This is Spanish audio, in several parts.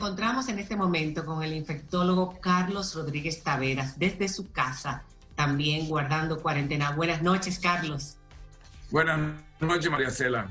encontramos en este momento con el infectólogo Carlos Rodríguez Taveras desde su casa, también guardando cuarentena. Buenas noches, Carlos. Buenas noches, María Cela.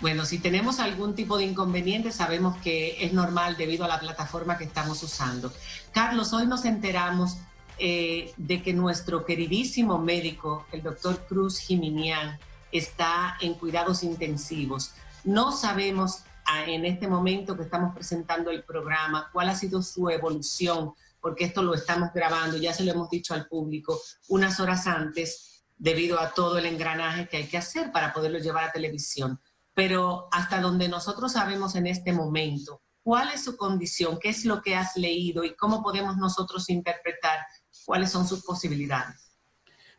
Bueno, si tenemos algún tipo de inconveniente, sabemos que es normal debido a la plataforma que estamos usando. Carlos, hoy nos enteramos eh, de que nuestro queridísimo médico, el doctor Cruz Jiminián, está en cuidados intensivos. No sabemos en este momento que estamos presentando el programa cuál ha sido su evolución, porque esto lo estamos grabando, ya se lo hemos dicho al público unas horas antes, debido a todo el engranaje que hay que hacer para poderlo llevar a televisión pero hasta donde nosotros sabemos en este momento, ¿cuál es su condición? ¿Qué es lo que has leído y cómo podemos nosotros interpretar cuáles son sus posibilidades?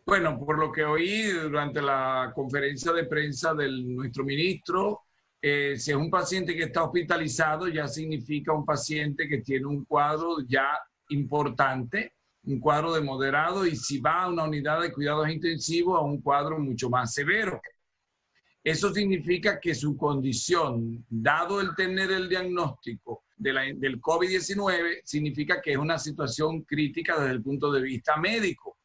Bueno, por lo que oí durante la conferencia de prensa de nuestro ministro, eh, si es un paciente que está hospitalizado, ya significa un paciente que tiene un cuadro ya importante, un cuadro de moderado, y si va a una unidad de cuidados intensivos, a un cuadro mucho más severo. Eso significa que su condición, dado el tener el diagnóstico del COVID-19, significa que es una situación crítica desde el punto de vista médico.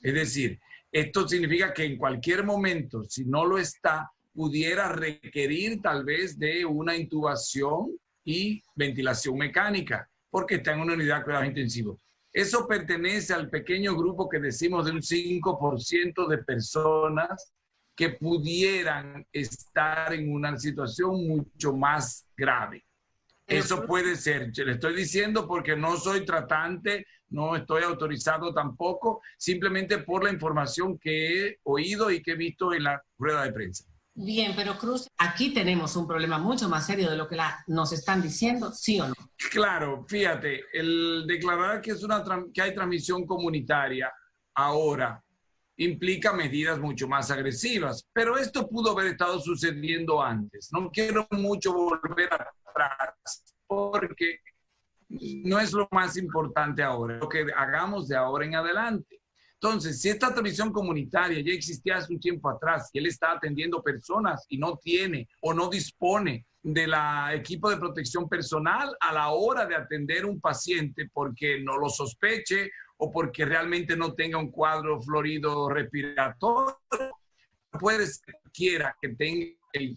Es decir, esto significa que en cualquier momento, si no lo está, pudiera requerir tal vez de una intubación y ventilación mecánica, porque está en una unidad de cuidados intensivos. Eso pertenece al pequeño grupo que decimos de un 5% de personas que pudieran estar en una situación mucho más grave. Eso puede ser, le estoy diciendo porque no soy tratante, no estoy autorizado tampoco, simplemente por la información que he oído y que he visto en la rueda de prensa. Bien, pero Cruz, aquí tenemos un problema mucho más serio de lo que nos están diciendo, ¿sí o no? Claro, fíjate, el declarar que, es una, que hay transmisión comunitaria ahora implica medidas mucho más agresivas. Pero esto pudo haber estado sucediendo antes. No quiero mucho volver atrás porque no es lo más importante ahora, lo que hagamos de ahora en adelante. Entonces, si esta transmisión comunitaria ya existía hace un tiempo atrás y él está atendiendo personas y no tiene o no dispone de la equipo de protección personal a la hora de atender un paciente porque no lo sospeche o porque realmente no tenga un cuadro florido respiratorio. Puede ser quiera que tenga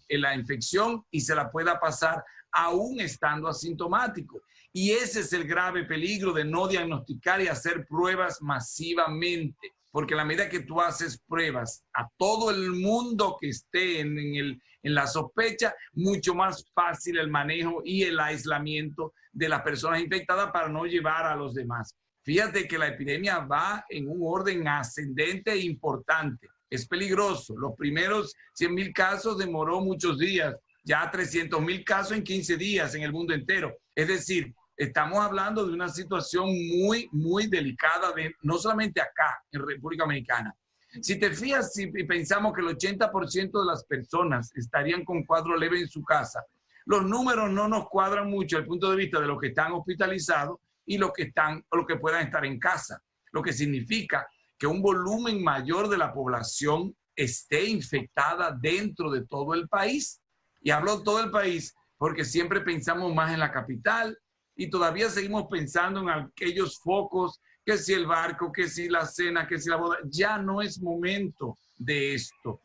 la infección y se la pueda pasar aún estando asintomático. Y ese es el grave peligro de no diagnosticar y hacer pruebas masivamente, porque a la medida que tú haces pruebas a todo el mundo que esté en, el, en la sospecha, mucho más fácil el manejo y el aislamiento de las personas infectadas para no llevar a los demás. Fíjate que la epidemia va en un orden ascendente e importante. Es peligroso. Los primeros 100 mil casos demoró muchos días, ya 300 mil casos en 15 días en el mundo entero. Es decir, estamos hablando de una situación muy, muy delicada, de, no solamente acá, en República Dominicana. Si te fijas y pensamos que el 80% de las personas estarían con cuadro leve en su casa, los números no nos cuadran mucho desde el punto de vista de los que están hospitalizados y los que están los que puedan estar en casa, lo que significa que un volumen mayor de la población esté infectada dentro de todo el país. Y hablo todo el país porque siempre pensamos más en la capital y todavía seguimos pensando en aquellos focos, que si el barco, que si la cena, que si la boda. Ya no es momento de esto.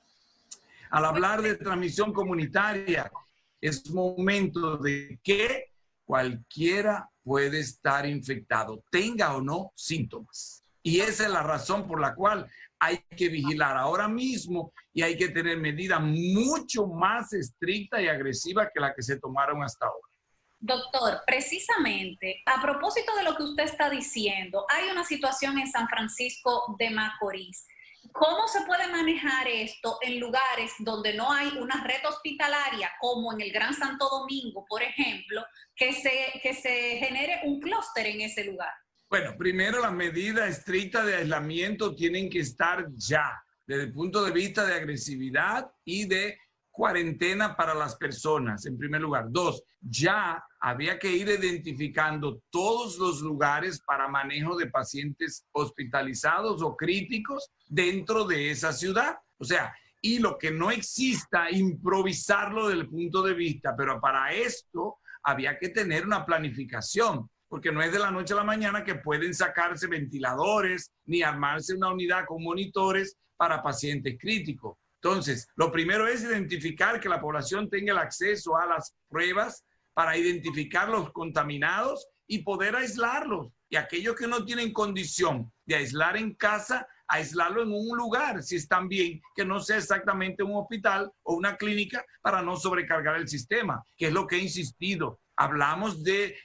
Al hablar de transmisión comunitaria, es momento de que cualquiera puede estar infectado, tenga o no síntomas. Y esa es la razón por la cual hay que vigilar ahora mismo y hay que tener medidas mucho más estrictas y agresivas que las que se tomaron hasta ahora. Doctor, precisamente a propósito de lo que usted está diciendo, hay una situación en San Francisco de Macorís ¿Cómo se puede manejar esto en lugares donde no hay una red hospitalaria, como en el Gran Santo Domingo, por ejemplo, que se, que se genere un clúster en ese lugar? Bueno, primero las medidas estrictas de aislamiento tienen que estar ya, desde el punto de vista de agresividad y de cuarentena para las personas, en primer lugar. Dos, ya había que ir identificando todos los lugares para manejo de pacientes hospitalizados o críticos dentro de esa ciudad. O sea, y lo que no exista, improvisarlo desde el punto de vista, pero para esto había que tener una planificación, porque no es de la noche a la mañana que pueden sacarse ventiladores ni armarse una unidad con monitores para pacientes críticos. Entonces, lo primero es identificar que la población tenga el acceso a las pruebas para identificar los contaminados y poder aislarlos. Y aquellos que no tienen condición de aislar en casa, aislarlo en un lugar, si están bien, que no sea exactamente un hospital o una clínica para no sobrecargar el sistema, que es lo que he insistido. Hablamos de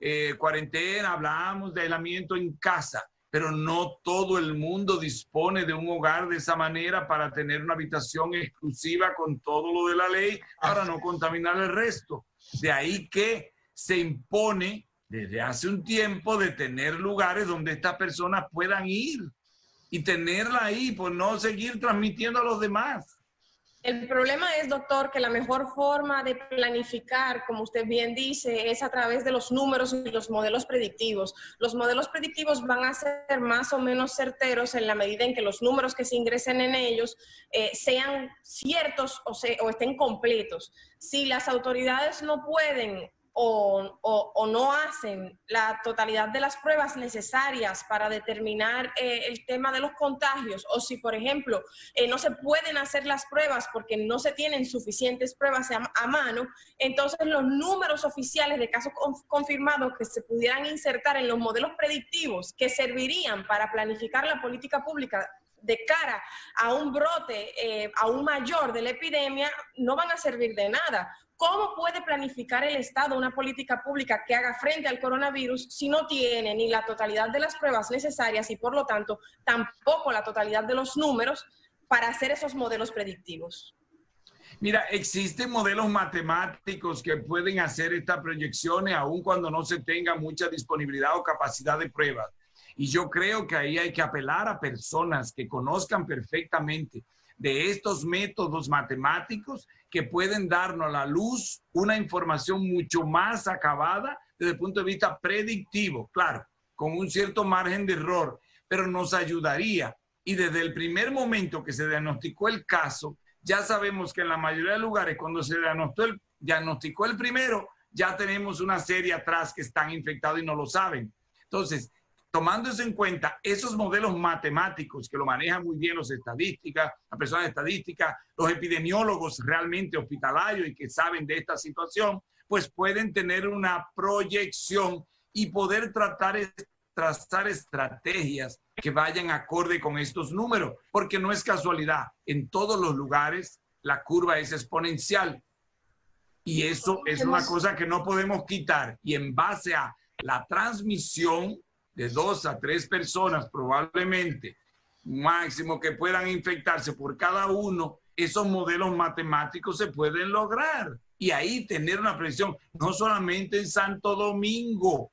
eh, cuarentena, hablamos de aislamiento en casa, pero no todo el mundo dispone de un hogar de esa manera para tener una habitación exclusiva con todo lo de la ley para no contaminar el resto. De ahí que se impone desde hace un tiempo de tener lugares donde estas personas puedan ir y tenerla ahí, por no seguir transmitiendo a los demás. El problema es, doctor, que la mejor forma de planificar, como usted bien dice, es a través de los números y los modelos predictivos. Los modelos predictivos van a ser más o menos certeros en la medida en que los números que se ingresen en ellos eh, sean ciertos o, o estén completos. Si las autoridades no pueden o, no hacen la totalidad de las pruebas necesarias para determinar eh, el tema de los contagios, o si, por ejemplo, eh, no se pueden hacer las pruebas porque no se tienen suficientes pruebas a, mano, entonces los números oficiales de casos confirmados que se pudieran insertar en los modelos predictivos que servirían para planificar la política pública de cara a un brote eh, aún mayor de la epidemia no van a servir de nada. ¿Cómo puede planificar el Estado una política pública que haga frente al coronavirus si no tiene ni la totalidad de las pruebas necesarias y por lo tanto tampoco la totalidad de los números para hacer esos modelos predictivos? Mira, existen modelos matemáticos que pueden hacer estas proyecciones aun cuando no se tenga mucha disponibilidad o capacidad de pruebas. Y yo creo que ahí hay que apelar a personas que conozcan perfectamente de estos métodos matemáticos que pueden darnos a la luz una información mucho más acabada desde el punto de vista predictivo, claro, con un cierto margen de error, pero nos ayudaría. Y desde el primer momento que se diagnosticó el caso, ya sabemos que en la mayoría de lugares, cuando se diagnosticó el, primero, ya tenemos una serie atrás que están infectados y no lo saben. Entonces, tomándose en cuenta esos modelos matemáticos que lo manejan muy bien los estadísticas, las personas de estadística, los epidemiólogos realmente hospitalarios y que saben de esta situación, pues pueden tener una proyección y poder tratar trazar estrategias que vayan acorde con estos números, porque no es casualidad, en todos los lugares la curva es exponencial. Y eso es una cosa que no podemos quitar y en base a la transmisión de dos a tres personas probablemente máximo que puedan infectarse por cada uno, esos modelos matemáticos se pueden lograr. Y ahí tener una presión, no solamente en Santo Domingo,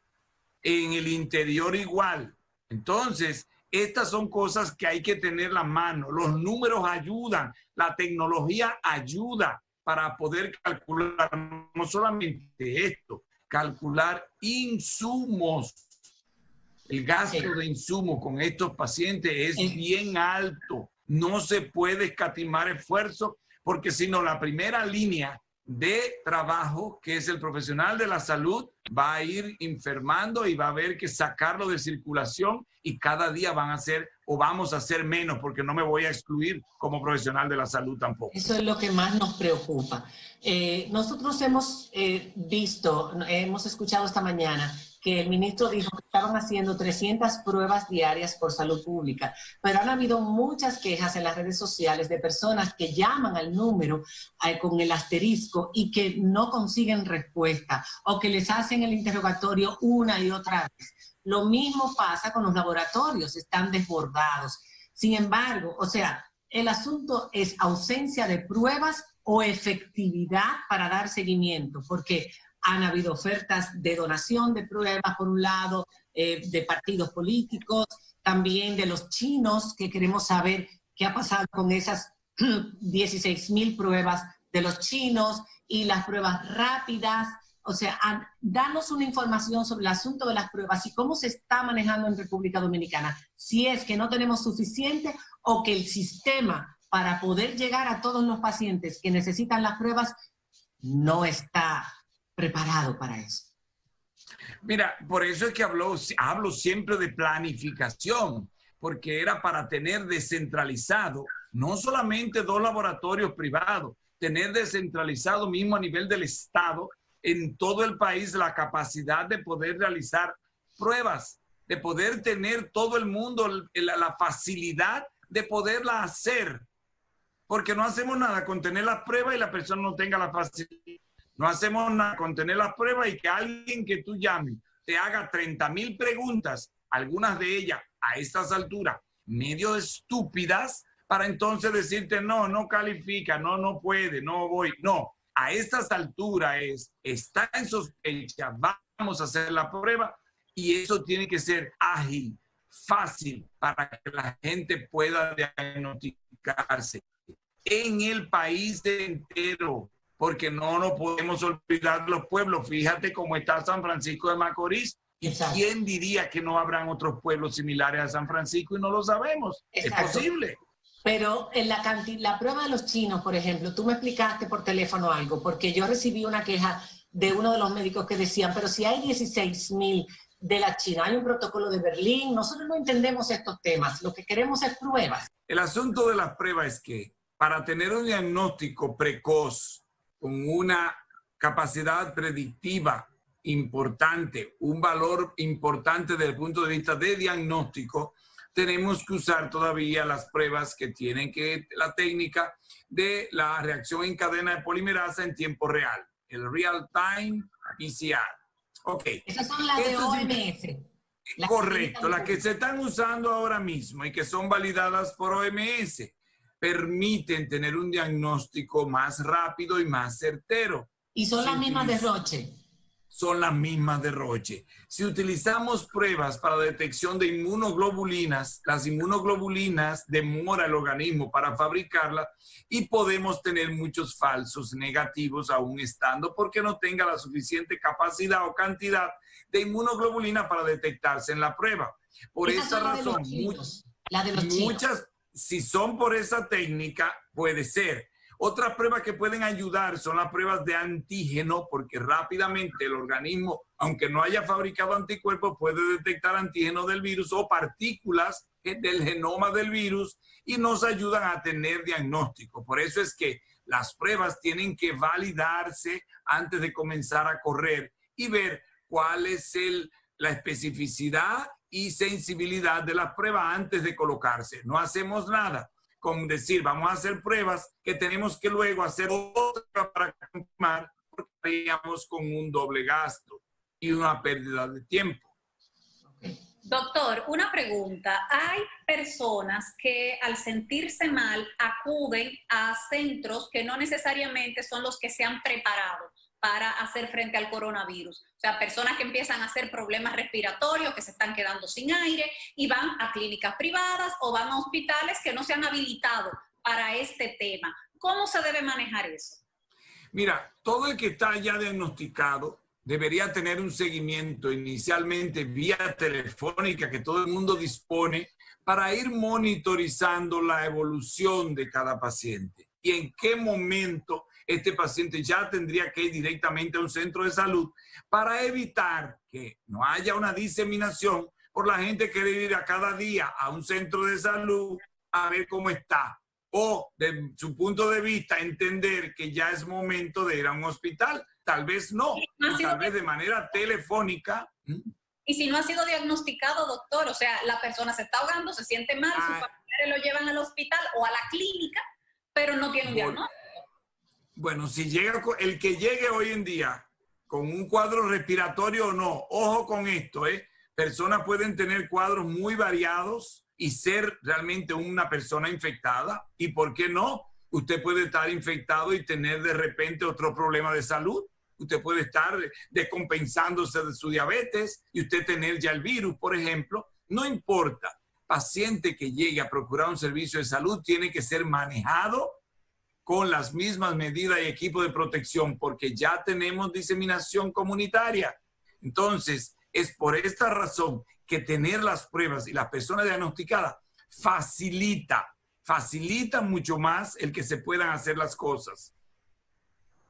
en el interior igual. Entonces, estas son cosas que hay que tener la mano. Los números ayudan, la tecnología ayuda para poder calcular no solamente esto, calcular insumos el gasto de insumo con estos pacientes es bien alto. No se puede escatimar esfuerzo porque si no, la primera línea de trabajo, que es el profesional de la salud, va a ir enfermando y va a haber que sacarlo de circulación y cada día van a ser o vamos a hacer menos porque no me voy a excluir como profesional de la salud tampoco. Eso es lo que más nos preocupa. Eh, nosotros hemos eh, visto, hemos escuchado esta mañana que el ministro dijo que estaban haciendo 300 pruebas diarias por salud pública, pero han habido muchas quejas en las redes sociales de personas que llaman al número eh, con el asterisco y que no consiguen respuesta o que les hacen el interrogatorio una y otra vez. Lo mismo pasa con los laboratorios, están desbordados. Sin embargo, o sea, el asunto es ausencia de pruebas o efectividad para dar seguimiento, porque han habido ofertas de donación de pruebas, por un lado, eh, de partidos políticos, también de los chinos, que queremos saber qué ha pasado con esas 16 mil pruebas de los chinos y las pruebas rápidas. O sea, danos una información sobre el asunto de las pruebas y cómo se está manejando en República Dominicana. Si es que no tenemos suficiente o que el sistema para poder llegar a todos los pacientes que necesitan las pruebas no está preparado para eso? Mira, por eso es que hablo, hablo siempre de planificación, porque era para tener descentralizado no solamente dos laboratorios privados, tener descentralizado mismo a nivel del Estado en todo el país la capacidad de poder realizar pruebas, de poder tener todo el mundo la, facilidad de poderla hacer. Porque no hacemos nada con tener las pruebas y la persona no tenga la facilidad. No hacemos nada con tener las pruebas y que alguien que tú llames te haga 30 mil preguntas, algunas de ellas a estas alturas medio estúpidas, para entonces decirte, no, no califica, no, no puede, no voy. No, a estas alturas es, está en sospecha, vamos a hacer la prueba y eso tiene que ser ágil, fácil, para que la gente pueda diagnosticarse en el país entero, porque no nos podemos olvidar los pueblos. Fíjate cómo está San Francisco de Macorís. ¿Y quién diría que no habrán otros pueblos similares a San Francisco y no lo sabemos? Es posible. Pero en la, la prueba de los chinos, por ejemplo, tú me explicaste por teléfono algo, porque yo recibí una queja de uno de los médicos que decían, pero si hay 16 mil de la China, hay un protocolo de Berlín, nosotros no entendemos estos temas, lo que queremos es pruebas. El asunto de las pruebas es que para tener un diagnóstico precoz con una capacidad predictiva importante, un valor importante desde el punto de vista de diagnóstico, tenemos que usar todavía las pruebas que tienen que, la técnica de la reacción en cadena de polimerasa en tiempo real, el real time PCR. Ok. Esas son las de OMS. correcto, las que se están usando ahora mismo y que son validadas por OMS permiten tener un diagnóstico más rápido y más certero. Y son las mismas de Roche son las mismas de Roche. Si utilizamos pruebas para detección de inmunoglobulinas, las inmunoglobulinas demora el organismo para fabricarlas y podemos tener muchos falsos negativos aún estando porque no tenga la suficiente capacidad o cantidad de inmunoglobulina para detectarse en la prueba. Por esta razón, muchas, si son por esa técnica, puede ser otras pruebas que pueden ayudar son las pruebas de antígeno, porque rápidamente el organismo, aunque no haya fabricado anticuerpos, puede detectar antígeno del virus o partículas del genoma del virus y nos ayudan a tener diagnóstico. Por eso es que las pruebas tienen que validarse antes de comenzar a correr y ver cuál es la especificidad y sensibilidad de las pruebas antes de colocarse. No hacemos nada con decir, vamos a hacer pruebas que tenemos que luego hacer otra para confirmar, porque estaríamos con un doble gasto y una pérdida de tiempo. Doctor, una pregunta. Hay personas que al sentirse mal acuden a centros que no necesariamente son los que se han preparado para hacer frente al coronavirus. O sea, personas que empiezan a hacer problemas respiratorios, que se están quedando sin aire y van a clínicas privadas o van a hospitales que no se han habilitado para este tema. ¿Cómo se debe manejar eso? Mira, todo el que está ya diagnosticado debería tener un seguimiento inicialmente vía telefónica que todo el mundo dispone para ir monitorizando la evolución de cada paciente y en qué momento este paciente ya tendría que ir directamente a un centro de salud para evitar que no haya una diseminación por la gente que quiere ir a cada día a un centro de salud a ver cómo está. O de su punto de vista entender que ya es momento de ir a un hospital. Tal vez no, tal vez de manera telefónica. Y si no ha sido diagnosticado, doctor, o sea, la persona se está ahogando, se siente mal, ah. lo llevan al hospital o a la clínica, pero no tiene un diagnóstico. Bueno, si llega el que llegue hoy en día con un cuadro respiratorio o no, ojo con esto, ¿eh? Personas pueden tener cuadros muy variados y ser realmente una persona infectada. ¿Y por qué no? Usted puede estar infectado y tener de repente otro problema de salud. Usted puede estar descompensándose de su diabetes y usted tener ya el virus, por ejemplo. No importa. Paciente que llegue a procurar un servicio de salud tiene que ser manejado con las mismas medidas y equipo de protección, porque ya tenemos diseminación comunitaria. Entonces, es por esta razón que tener las pruebas y las personas diagnosticadas facilita, facilita mucho más el que se puedan hacer las cosas.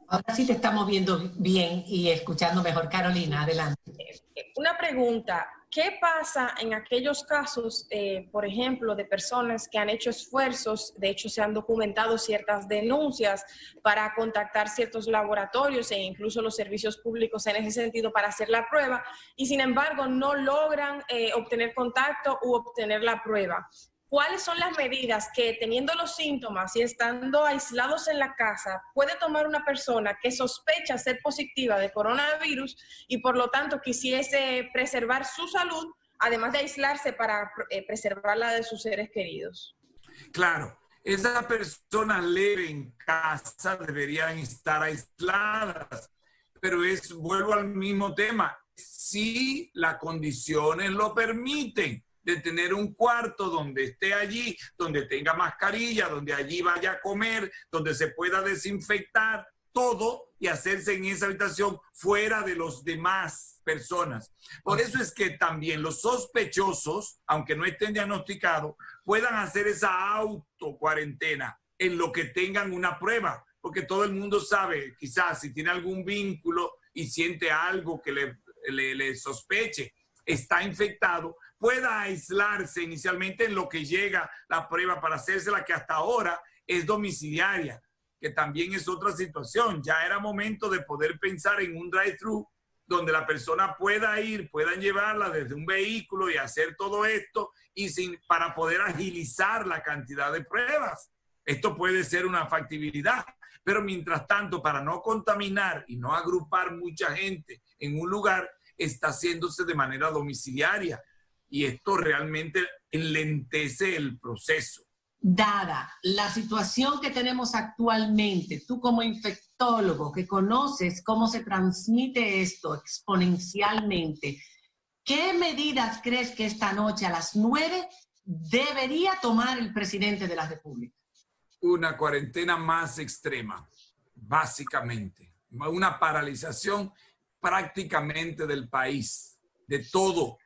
Ahora sí te estamos viendo bien y escuchando mejor. Carolina, adelante. Una pregunta. ¿Qué pasa en aquellos casos, eh, por ejemplo, de personas que han hecho esfuerzos, de hecho se han documentado ciertas denuncias para contactar ciertos laboratorios e incluso los servicios públicos en ese sentido para hacer la prueba y sin embargo no logran eh, obtener contacto u obtener la prueba? ¿Cuáles son las medidas que teniendo los síntomas y estando aislados en la casa puede tomar una persona que sospecha ser positiva de coronavirus y por lo tanto quisiese preservar su salud, además de aislarse para eh, preservar la de sus seres queridos? Claro, esas personas leve en casa deberían estar aisladas, pero es, vuelvo al mismo tema, si las condiciones lo permiten de tener un cuarto donde esté allí, donde tenga mascarilla, donde allí vaya a comer, donde se pueda desinfectar todo y hacerse en esa habitación fuera de los demás personas. Por eso es que también los sospechosos, aunque no estén diagnosticados, puedan hacer esa auto cuarentena en lo que tengan una prueba, porque todo el mundo sabe, quizás si tiene algún vínculo y siente algo que le, le, le sospeche, está infectado, pueda aislarse inicialmente en lo que llega la prueba para hacerse la que hasta ahora es domiciliaria, que también es otra situación. Ya era momento de poder pensar en un drive-thru donde la persona pueda ir, puedan llevarla desde un vehículo y hacer todo esto y sin, para poder agilizar la cantidad de pruebas. Esto puede ser una factibilidad, pero mientras tanto, para no contaminar y no agrupar mucha gente en un lugar, está haciéndose de manera domiciliaria y esto realmente enlentece el proceso. Dada la situación que tenemos actualmente, tú como infectólogo que conoces cómo se transmite esto exponencialmente, ¿qué medidas crees que esta noche a las nueve debería tomar el presidente de la República? Una cuarentena más extrema, básicamente. Una paralización prácticamente del país, de todo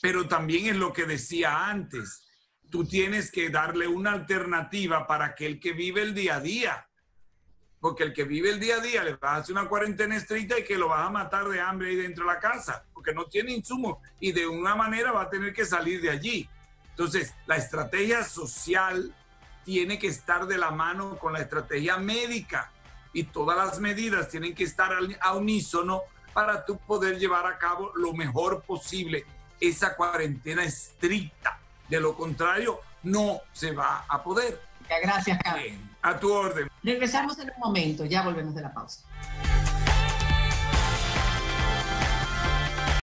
pero también es lo que decía antes. Tú tienes que darle una alternativa para aquel que vive el día a día. Porque el que vive el día a día le vas a hacer una cuarentena estricta y que lo vas a matar de hambre ahí dentro de la casa, porque no tiene insumos y de una manera va a tener que salir de allí. Entonces, la estrategia social tiene que estar de la mano con la estrategia médica y todas las medidas tienen que estar a unísono para tú poder llevar a cabo lo mejor posible esa cuarentena estricta. De lo contrario, no se va a poder. Gracias, Carlos. a tu orden. Regresamos en un momento, ya volvemos de la pausa.